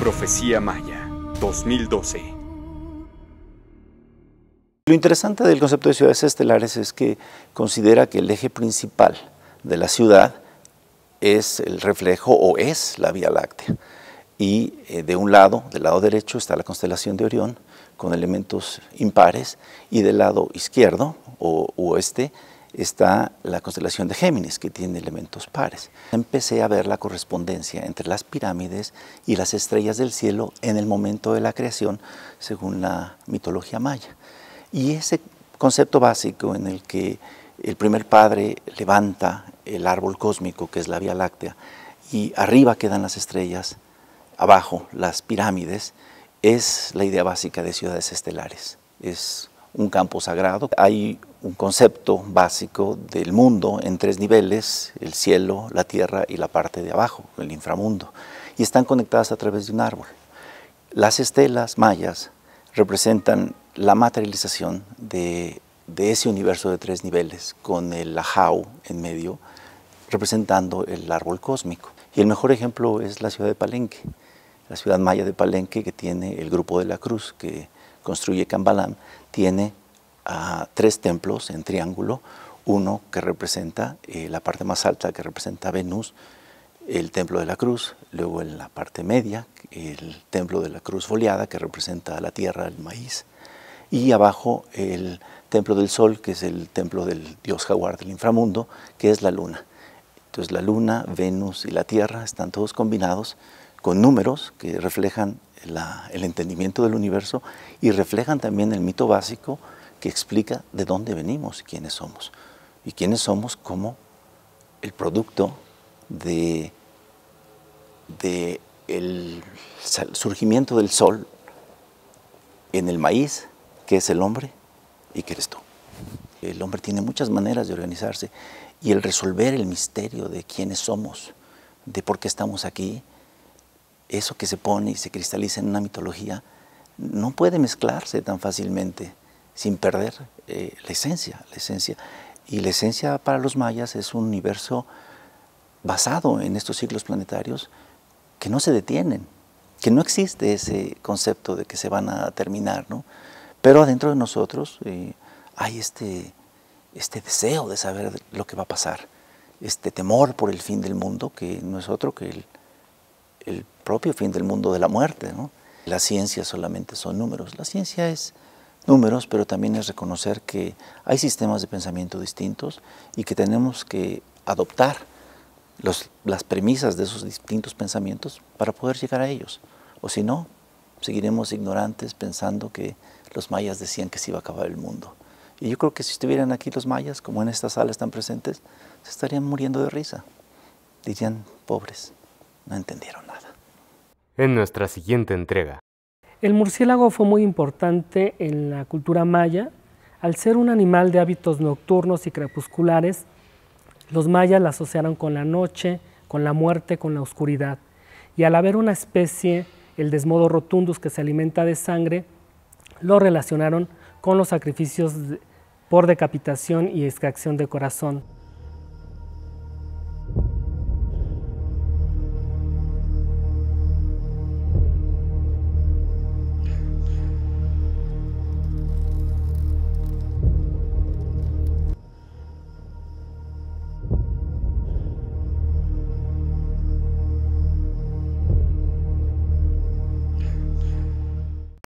Profecía Maya, 2012. Lo interesante del concepto de ciudades estelares es que considera que el eje principal de la ciudad es el reflejo o es la Vía Láctea. Y eh, de un lado, del lado derecho, está la constelación de Orión con elementos impares y del lado izquierdo o oeste está la constelación de Géminis, que tiene elementos pares. Empecé a ver la correspondencia entre las pirámides y las estrellas del cielo en el momento de la creación, según la mitología maya. Y ese concepto básico en el que el primer padre levanta el árbol cósmico, que es la Vía Láctea, y arriba quedan las estrellas, abajo las pirámides, es la idea básica de ciudades estelares. Es un campo sagrado. Hay un concepto básico del mundo en tres niveles, el cielo, la tierra y la parte de abajo, el inframundo, y están conectadas a través de un árbol. Las estelas mayas representan la materialización de, ese universo de tres niveles, con el ajau en medio, representando el árbol cósmico. Y el mejor ejemplo es la ciudad de Palenque, la ciudad maya de Palenque que tiene el grupo de la cruz que construye Cambalam, tiene ah, tres templos en triángulo, uno que representa eh, la parte más alta que representa Venus, el templo de la cruz, luego en la parte media el templo de la cruz foliada que representa la tierra, el maíz, y abajo el templo del sol, que es el templo del dios jaguar del inframundo, que es la luna. Entonces la luna, Venus y la tierra están todos combinados con números que reflejan el entendimiento del universo y reflejan también el mito básico que explica de dónde venimos y quiénes somos. Y quiénes somos como el producto de, de el surgimiento del sol en el maíz, que es el hombre y que eres tú. El hombre tiene muchas maneras de organizarse y el resolver el misterio de quiénes somos, de por qué estamos aquí, eso que se pone y se cristaliza en una mitología, no puede mezclarse tan fácilmente sin perder eh, la esencia, la esencia. Y la esencia para los mayas es un universo basado en estos ciclos planetarios que no se detienen, que no existe ese concepto de que se van a terminar, ¿no? Pero adentro de nosotros eh, hay este, este deseo de saber lo que va a pasar, este temor por el fin del mundo, que no es otro que el, el propio fin del mundo de la muerte. ¿no? La ciencia solamente son números. La ciencia es números, pero también es reconocer que hay sistemas de pensamiento distintos y que tenemos que adoptar los, las premisas de esos distintos pensamientos para poder llegar a ellos. O si no, seguiremos ignorantes pensando que los mayas decían que se iba a acabar el mundo. Y yo creo que si estuvieran aquí los mayas, como en esta sala están presentes, se estarían muriendo de risa. Dirían, pobres, no entendieron nada. En nuestra siguiente entrega. El murciélago fue muy importante en la cultura maya. Al ser un animal de hábitos nocturnos y crepusculares, los mayas la asociaron con la noche, con la muerte, con la oscuridad. Y al haber una especie, el desmodo rotundus, que se alimenta de sangre, lo relacionaron con los sacrificios por decapitación y extracción de corazón.